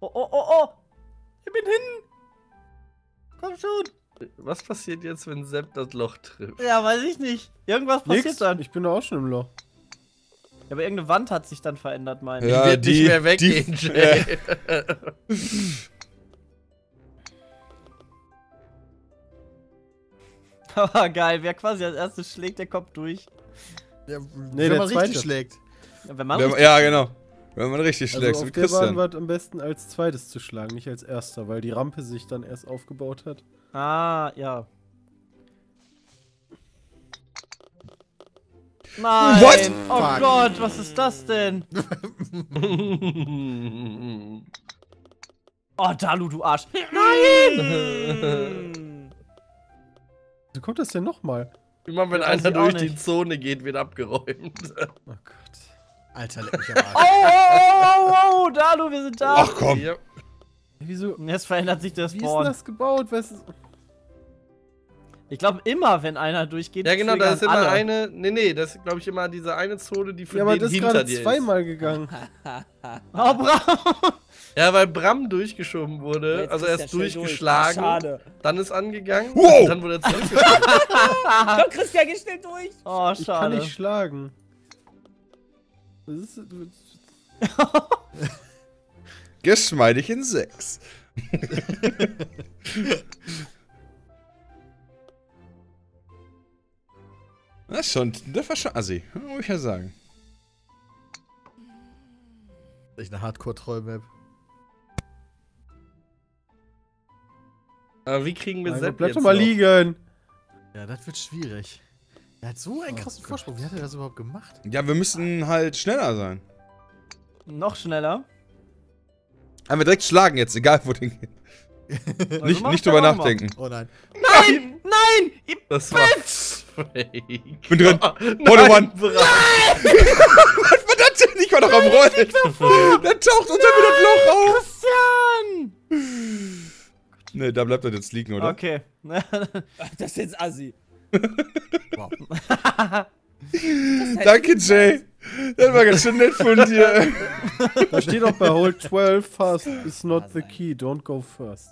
Oh, oh, oh, oh! Ich bin hinten! Komm schon! Was passiert jetzt, wenn Sepp das Loch trifft? Ja, weiß ich nicht. Irgendwas passiert Nix. dann. Ich bin doch auch schon im Loch. Ja, aber irgendeine Wand hat sich dann verändert, meine ich. Ja, die wird die- nicht mehr weggehen, die- Jay. Aber geil, wer quasi als erstes schlägt, der kommt durch. Ja, Nee, wenn der man richtig zweite. schlägt. Ja, wenn man Wenn richtig- ja, genau. Wenn man richtig schlägt, Also so auf wie der Bahn Christian. war es am besten als zweites zu schlagen, nicht als erster, weil die Rampe sich dann erst aufgebaut hat. Ah, ja. Nein! What? Oh Fuck. Gott, was ist das denn? Oh, Dalu, du Arsch. Nein! So kommt das denn nochmal? Immer wenn einer durch die nicht. Zone geht, wird abgeräumt. Oh Gott. Alter, leck mich am Oh, Arsch. oh, oh, oh, Dalu, wir sind da. Ach komm. Ja. Wieso? Jetzt verändert sich der Wie ist denn Spawn. das gebaut? Was ist... Ich glaube, immer, wenn einer durchgeht. Ja, genau, da ist immer alle. eine. Nee, nee, das ist, glaube ich, immer diese eine Zone, die für Ja, aber den das ist hinter gerade dir ist. zweimal gegangen. Oh, bravo! Ja, weil Bram durchgeschoben wurde. Jetzt also ist erst schnell durch. durchgeschlagen, Schade. dann ist angegangen Wow. und dann wurde er zurückgeschoben. Komm, Christian, geh schnell durch. Oh, Ich kann schade. nicht schlagen. Das ist, Geschmeidig in 6. Das ist schon, das war schon assi, muss ich ja sagen. Echt eine Hardcore-Troll-Map. Aber wie kriegen wir Sepp bleib doch mal noch? liegen. Ja, das wird schwierig. Er hat so einen krassen Vorsprung. Wie hat er das überhaupt gemacht? Ja, wir müssen halt schneller sein. Noch schneller. Einfach direkt schlagen jetzt, egal wo den geht. Nicht, nicht ich drüber nachdenken. Oh nein. Nein! Nein! Ihr Das war fake. Bin drin. Nein, Hole one. Bram. Was war das denn? Ich war doch am Rollen. Der taucht unter mir das Loch auf. Christian! Ne, da bleibt er jetzt liegen, oder? Okay. Das ist jetzt assi. Danke, Jay. Das war ganz schön nett von dir. Da steht auch bei Hole 12, fast is not the key, don't go first.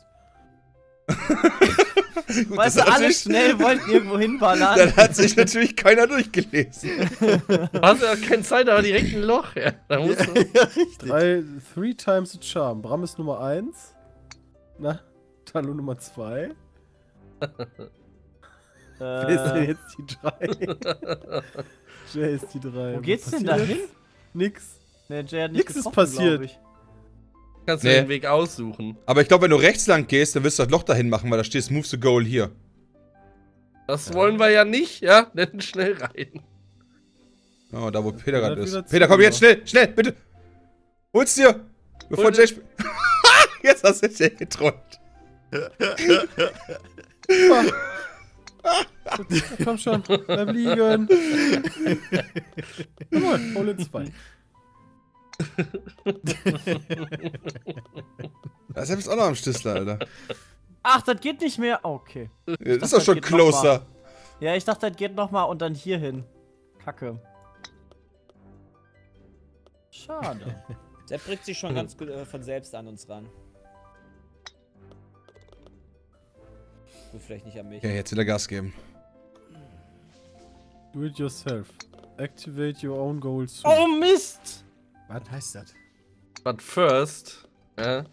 weißt du, alle schnell wollten irgendwo hinballern. Dann hat sich natürlich keiner durchgelesen. Hast ja keine Zeit, aber direkt ein Loch. Ja, da musst du. ja, richtig. Drei, three times the charm. Bram ist Nummer 1. Na, Talo Nummer 2. Wer ist denn Äh, jetzt die 3? Jay ist die 3. wo geht's denn da hin? Nix. Nee, Jay hat nicht Nix ist passiert. Kannst du Nee. den Weg aussuchen. Aber ich glaube, wenn du rechts lang gehst, dann wirst du das Loch dahin machen, weil da steht Move to Goal hier. Das wollen wir ja nicht, ja? Dann schnell rein. Oh, da wo Peter Ja, gerade ist. Peter, komm jetzt schnell, schnell, bitte. Hol's dir. Bevor Hol Jay sp- Jetzt hast du Jay geträumt. Komm schon, bleib liegen. Komm mal, Hole 2. Da ist jetzt auch noch am Stüssler, Alter. Ach, das geht nicht mehr. Okay. Ja, Das ist dachte, doch schon das closer. Ja, ich dachte, das geht nochmal und dann hier hin. Kacke. Schade. Sepp bringt sich schon ganz gut äh, von selbst an uns ran. Gut, vielleicht nicht an mich. Ja, jetzt wieder Gas geben. Do it yourself. Activate your own goals. oh Mist! Was heißt das? But first, ja.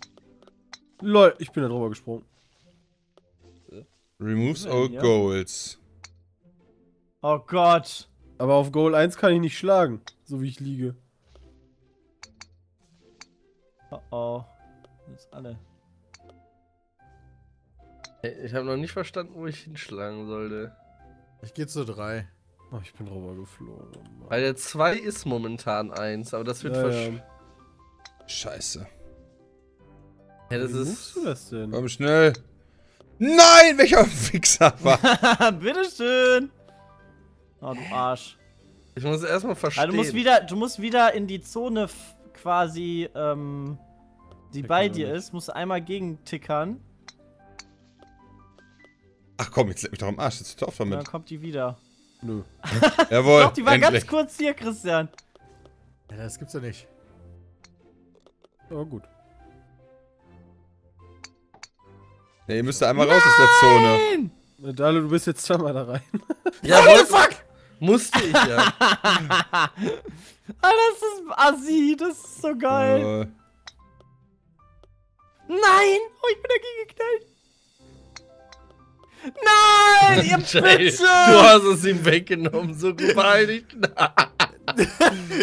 Lol, ich bin da drüber gesprungen. Removes all hier? goals. Oh Gott. Aber auf Goal 1 kann ich nicht schlagen, so wie ich liege. Oh oh. Jetzt alle. Ich habe noch nicht verstanden, wo ich hinschlagen sollte. Ich gehe zu drei. Oh, ich bin drüber geflogen. Mann. Weil der 2 ist momentan 1, aber das wird Ja, versch... ja. Scheiße. Ja, das Wie ist... movest du das denn? Komm schnell. Nein, welcher Wichser war. Bitteschön. Oh, du Arsch. Ich muss erstmal verstehen. Also, du musst wieder, du musst wieder in die Zone quasi, ähm, die Tickern bei dir nicht? ist. Musst einmal gegen tickern. Ach komm, jetzt leck mich doch am Arsch. Jetzt hör auf Und dann damit. kommt die wieder. Nö. Jawohl. Doch, die war endlich. ganz kurz hier, Christian. Ja, das gibt's doch nicht. Aber gut. Ja, ihr müsst da einmal raus aus der Zone. Äh, Dalo, du bist jetzt zweimal da rein. Ja, what the fuck? Musste ich ja. ah, das ist assi. Das ist so geil. Äh, Nein! Oh, ich bin dagegen geknallt. Nein, ihr Jay, Bitche! du hast es ihm weggenommen, so gewaltig.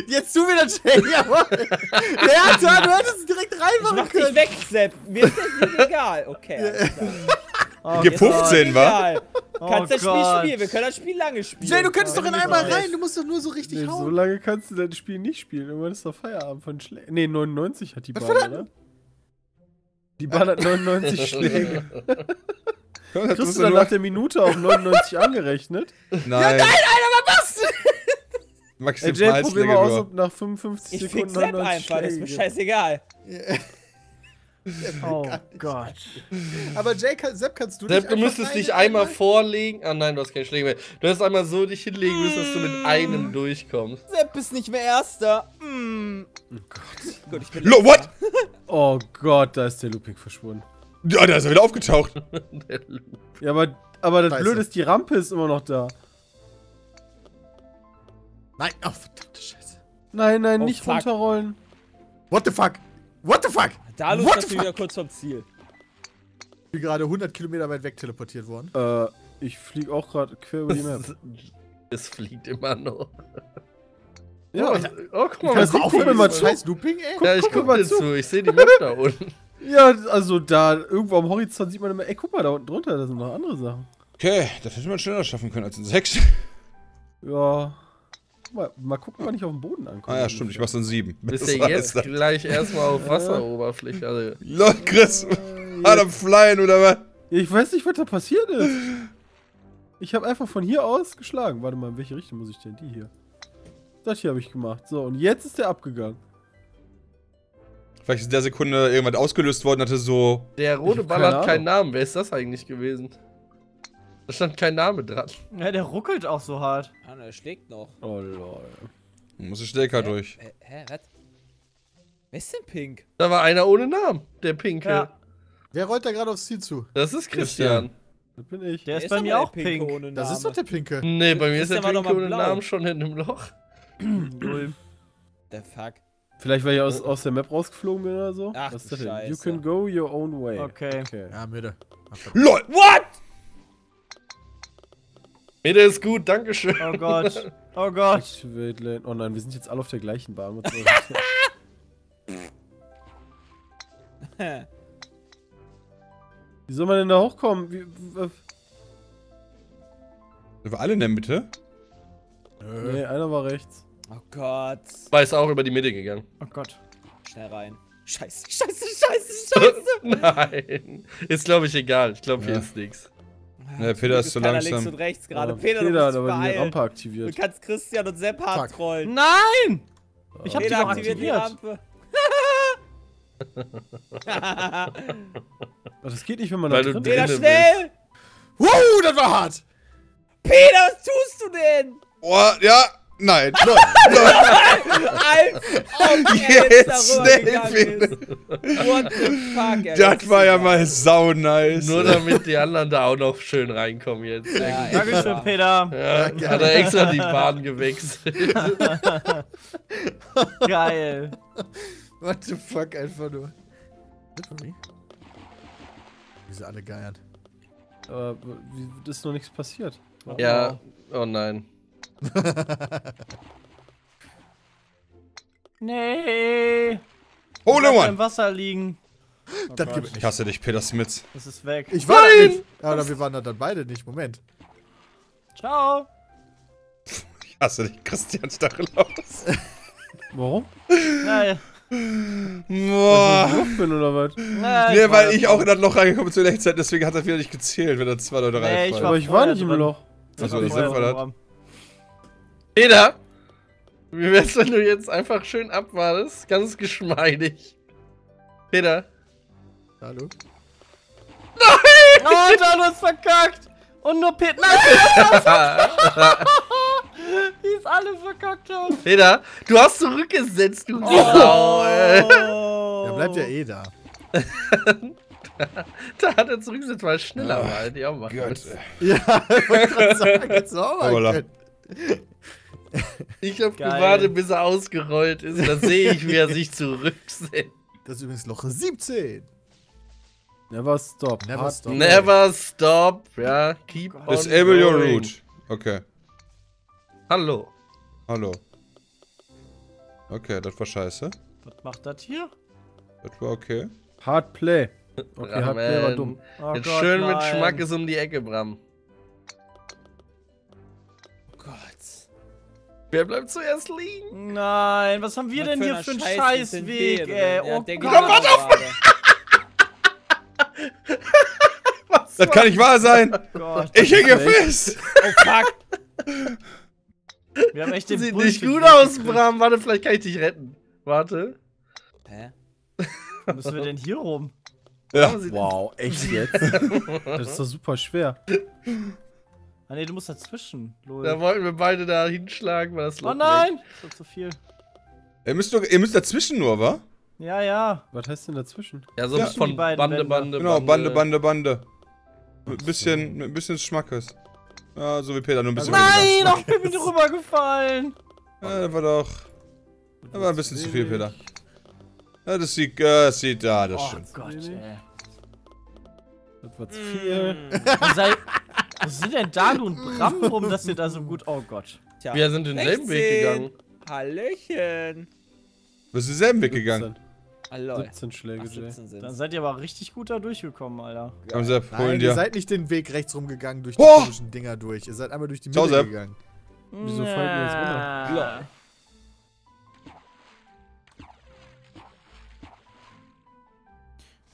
Jetzt du wieder, Jay, jawohl. Bertha, du hättest direkt Ich reinmachen mach dich können. weg, Sepp. Mir ist das nicht egal. Okay. Oh Gib Gott. 15, wa? Oh Kannst das Spiel spielen. Wir können das Spiel lange spielen. Jay, du könntest doch in Oh, einmal rein. Du musst doch nur so richtig Nee, so hauen. lange kannst du das Spiel nicht spielen. Irgendwann ist doch Feierabend von Schlägen. Nee, 99 hat die Was Bahn, oder? Die Bahn hat 99 Schläge. Das Kriegst du dann nur- nach der Minute auf 99 angerechnet? Nein. Ja, nein, Alter, was machst du? Ey, Jay, Maximal probier mal aus, ob nach 55 Ich Sekunden 99 einfach. Das ist mir scheißegal. Oh Gott. Aber Jay, kann, Sepp, kannst du Sepp, nicht du müsstest dich einmal einmal- vorlegen. Ah nein, du hast keine Schläge mehr. Du hast einmal so dich hinlegen müssen, dass du mit einem durchkommst. Sepp ist nicht mehr Erster. Mm. Oh Gott. Gut, ich bin Lo, what? Oh Gott, da ist der Looping verschwunden. Ja, da ist er wieder aufgetaucht. Ja, aber, aber das Scheiße. Blöde ist, die Rampe ist immer noch da. Nein, oh, verdammte Scheiße. Nein, nein, Oh, nicht fuck. runterrollen. What the fuck? What the fuck? Da ist du wieder fuck? kurz vom Ziel. Ich bin gerade 100 Kilometer weit weg teleportiert worden. Äh, ich fliege auch gerade quer über die Map. Es fliegt immer noch. Ja, oh, oh, guck mal, auch ich wenn hier man so- scheiß Looping, ey. Ja, ich guck guck mal zu. zu. Ich sehe die Map da unten. Ja, also da irgendwo am Horizont sieht man immer, ey, guck mal, da unten drunter, da sind noch andere Sachen. Okay, das hätte man schneller schaffen können als in sechs. Ja. Mal, mal gucken, wann ich auf dem Boden ankomme. Ah ja, stimmt, ich mach's in sieben. Bist Besser ja jetzt das. gleich erstmal auf Wasseroberfläche. Also, Lol, Chris, hat am Flyen oder was? Ich weiß nicht, was da passiert ist. Ich habe einfach von hier aus geschlagen. Warte mal, in welche Richtung muss ich denn? Die hier. Das hier habe ich gemacht. So, und jetzt ist der abgegangen. Vielleicht ist in der Sekunde irgendwas ausgelöst worden, hatte so. der rote Ball keine hat keinen. Namen. Wer ist das eigentlich gewesen? Da stand kein Name dran. Ja, der ruckelt auch so hart. Ah, er schlägt noch. Oh lol. Muss ich stärker durch. Hä, hä, was? Wer ist denn Pink? Da war einer ohne Namen. Der Pinke. Ja, Wer rollt da gerade aufs Ziel zu? Das ist Christian. Das bin ich. der ist, Wer bei mir der auch pink. ohne Das ist doch der Pinke. Nee, bei mir ist der doch Pinke ohne blau. Namen schon in einem Loch. Null. Der Fuck. Vielleicht, weil ich aus, aus der Map rausgeflogen bin oder so. Ach, Was ist das denn? You can go your own way. Okay. okay. Ja, Mitte. LOL! What? Mede ist gut, Dankeschön. Oh Gott. Oh Gott. Oh nein, wir sind jetzt alle auf der gleichen Bahn. Wie soll man denn da hochkommen? Wie, w- Sind wir alle in der Mitte? nee, einer war rechts. Oh Gott. War ist auch über die Mitte gegangen. Oh Gott. Schnell rein. Scheiße, scheiße, scheiße, scheiße. Nein. Ist glaube ich egal. Ich glaube, hier Ja. ist nichts. Ja, Peter ist zu keiner langsam. links und rechts gerade. Ah, Peter, du Peter hat aber die. Rampe Du aktiviert. kannst Christian und Sepp hart trollen. Nein! Ich hab die Peter doch aktiviert die. Rampe. Das geht nicht, wenn man Weil da du drin Peter, schnell! Wow, das war hart. Peter, was tust du denn? Oh, ja, nein. LOL. Als ob er Jetzt schnell, ist. What the fuck, ey, Das war ja mal sau nice. Nur damit die anderen da auch noch schön reinkommen jetzt. Ja, Dankeschön. Peter. ja, hat er extra die Bahn gewechselt. Geil. What the fuck, einfach nur. Wie sie alle geiern. Aber das ist noch nichts passiert. ja, oh nein. Nee. Hole One! im Wasser liegen. Oh Das gibt Ich hasse dich, Peter Smith. Das ist weg. Ich war da nicht. Ja, oder wir waren da dann beide nicht. Moment. Ciao. Ich hasse dich, Christian Stachelaus. Warum? Nein. Boah. Weil ich bin oder was? Nein, Nee, weil ich auch in das Loch reingekommen bin zur Echtzeit, deswegen hat er wieder nicht gezählt, wenn da zwei Leute Nee, reinfallen. ich war Aber ich war nicht im. Loch. Achso, Ich das war sind Peter! Wie wär's, wenn du jetzt einfach schön abwartest? Ganz geschmeidig. Peter. Hallo? Oh, John ist verkackt. Und nur Pit. Nein, die ist alle verkackt haben. Peter, du hast zurückgesetzt, du Sau, ey. Oh. Der bleibt ja eh da. Da hat er zurückgesetzt, weil er schneller war. Hätte ich auch machen Gott. müssen. Ja, ich wollte gerade sagen, jetzt auch mal. Ich hab Geil. gewartet, bis er ausgerollt ist. Da sehe ich, wie er sich zurücksetzt. Das ist übrigens Loch 17. Never stop. Never stop. Never stop. Ja, keep on Disable your route. Okay. Hallo. Hallo. Okay, das war scheiße. Was macht das hier? Das war okay. Hard Play. Okay, Hard Play war dumm. Oh Jetzt Gott, schön mit nein. Schmackes um die Ecke, Bram. Oh Gott. Wer bleibt zuerst liegen? Nein, was haben wir Was denn hier eine für einen Scheiß Scheißweg, ey? Ja, Oh der Gott. gerade. Was Das kann nicht wahr sein! Gott. Ich hänge fest! Oh fuck. Wir haben echt den Sieht nicht gut aus. Bram. Warte, vielleicht kann ich dich retten. Warte. Hä? Wo müssen wir denn hier rum? Ja. Wow, echt jetzt? das ist doch super schwer. Ah ne, du musst dazwischen. Lol. Da wollten wir beide da hinschlagen, weil das oh Loch nein! Das ist zu viel. Ihr müsst, doch, ihr müsst dazwischen nur, wa? Ja, ja. Was heißt denn dazwischen? Ja, so Ja. von Bande, Wände. Bande, Genau, Bande, Bande, Bande. Mit ein bisschen, mit ein bisschen Schmackes. Ja, so wie Peter, nur ein bisschen Nein, ich bin mir rübergefallen. Ja, das war doch. Das war ein bisschen zu viel, Peter. Ja, das sieht, äh, das sieht, ja, das Oh stimmt. Gott, ey. Das war zu viel. Wo, sind denn Dalu und Bram rum, dass ihr da so gut... Oh Gott. Tja. Wir sind denselben Weg 16. gegangen. Hallöchen. Du bist denselben Weg gegangen. 17, Hallo. 17 Schläge, Ach, Jay. 17 sind's. Dann seid ihr aber richtig gut da durchgekommen, Alter. Komm, Sepp, Nein, holen ihr dir. seid nicht den Weg rechts rumgegangen durch die Boah! komischen Dinger durch. Ihr seid einmal durch die Ciao, Mitte Sepp. gegangen. Wieso fallen wir jetzt runter?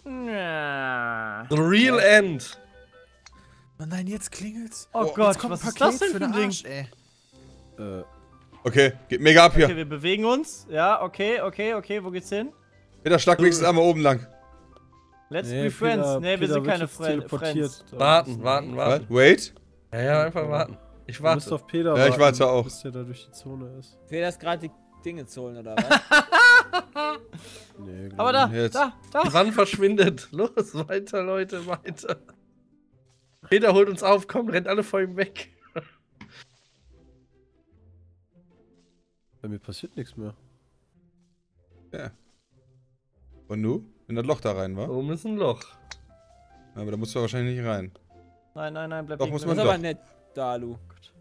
Ja. The real end. Oh nein, jetzt klingelt's. Oh, Oh, Gott, was ist das denn für ein Ding? Arsch, ey. Äh, Okay, geht mega ab Okay, hier. wir bewegen uns. Ja, okay, okay, okay. Wo geht's hin? Peter, schlag wenigstens einmal oben lang. Let's nee, be friends. Peter- nee, wir Peter sind keine Fre. Friends. Warten, ist- warten, warten. Wait? Ja, ja, einfach warten. Ich Du musst warte. auf Peter Ja, ich warten, warte auch. Bis der da durch die Zone ist. Will das gerade die Dinge zu holen, oder was? Nee, Aber da. Jetzt. da, da. Die Wand verschwindet. Los, weiter, Leute, weiter. Peter holt uns auf, komm, rennt alle vor ihm weg. Bei mir passiert nichts mehr. Und du? In das Loch da rein, wa? Oben ist ein Loch. Aber da musst du wahrscheinlich nicht rein. Nein, nein, nein, bleib Doch, liegen, muss bleib Das man ist liegen. aber nett, Dalu.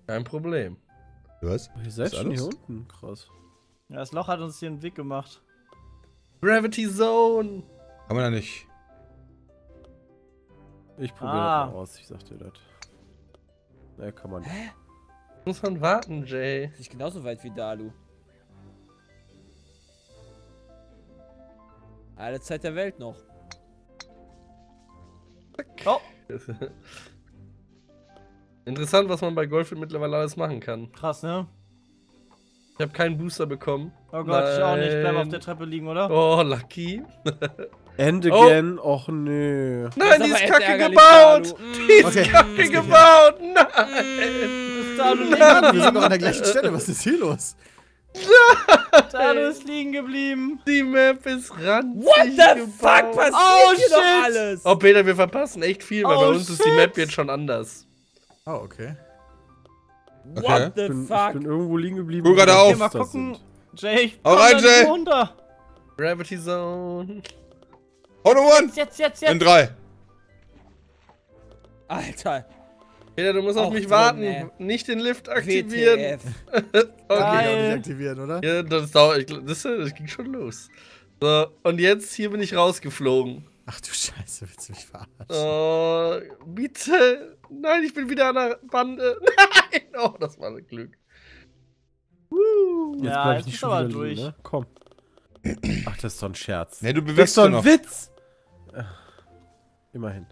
Kein Problem. Was? Ihr seid Ist schon hier unten. Krass. Ja, das Loch hat uns hier einen Weg gemacht. Gravity Zone. Kann man da nicht. Ich probiere Ah. das mal aus, ich sag dir das. Ne, kann man nicht. Muss man warten, Jay. Nicht genauso weit wie Dalu. Alle Zeit der Welt noch. Oh, Interessant, was man bei Golf mittlerweile alles machen kann. krass, ne? Ich habe keinen Booster bekommen. Oh Gott, ich auch nicht. Bleib auf Nein. der Treppe liegen, oder? Oh, lucky. End Oh. again? Och nee. Nein, Das die ist kacke gebaut. Die ist Okay. kacke gebaut. Nein. Liegen Mann, wir sind noch an der gleichen Stelle. Was ist hier los? Dalu ist liegen geblieben. Die Map ist ranzig What the fuck gebaut. passiert Oh, hier doch shit. alles? Oh, Peter, wir verpassen echt viel, weil Oh, bei uns ist die shit. Map jetzt schon anders. Oh, okay. Okay. What the Ich bin, ich fuck? bin irgendwo liegen geblieben. Guck gerade auf. mal gucken. sind. Jay, Hau komm rein, Jay. runter. Gravity Zone. Hau noch one! Jetzt, jetzt, jetzt, In jetzt. drei. Alter. Peter, du musst auf Auch mich drin, warten. ey. Nicht den Lift aktivieren. WTF. Okay, auch Geil. nicht aktivieren, oder? Ja, das dauert. Ich, das, das ging schon los. So, und jetzt hier bin ich rausgeflogen. Ach du Scheiße, willst du mich verarschen? Oh, bitte. Nein, ich bin wieder an der Bande. Nein. Oh, das war ein Glück. Woo. Jetzt Ja, bleib jetzt ich nicht ist schon aber wieder durch. liegen, ne? Komm. Ach, das ist doch ein Scherz. Ne, du das ist bewegst doch doch ein noch. Witz! Ach, Immerhin.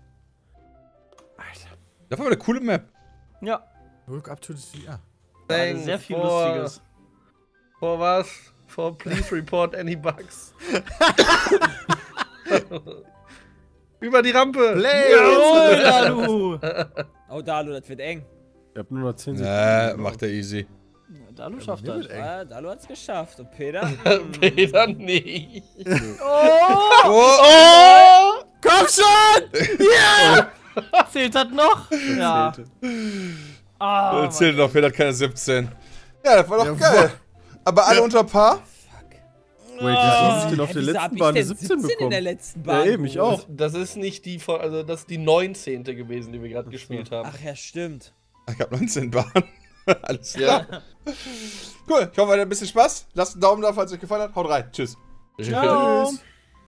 Alter. Das war aber eine coole Map. Ja, Look up to the sea. Ah. Thanks sehr viel for- Lustiges. For was? For please report any bugs. Über die Rampe. Jawohl, Dalu. Oh, Dalu, das wird eng. Ihr habt nur noch 10 Ne, Sekunden. macht er easy. Dalu schafft das. Ja, Dalu hat's geschafft. Und Peter? Peter nicht. Oh, Oh! Komm schon! zählt das noch? Ja. Ah, Erzähl doch, Peter hat keine 17. Ja, das war doch Ja, geil. Aber alle unter Paar? Wait, wieso hab ich denn auf der letzten ich Bahn eine denn 17 in der bekommen? letzten Ja, Bahn. eben, ich auch. Das ist nicht die von, also das ist die 19. gewesen, die wir gerade gespielt haben. Ach ja, stimmt. Ich hab 19 Bahnen. Alles klar. Cool, ich hoffe, ihr hattet ein bisschen Spaß. Lasst einen Daumen da, falls es euch gefallen hat. Haut rein. Tschüss. Ciao. Tschüss.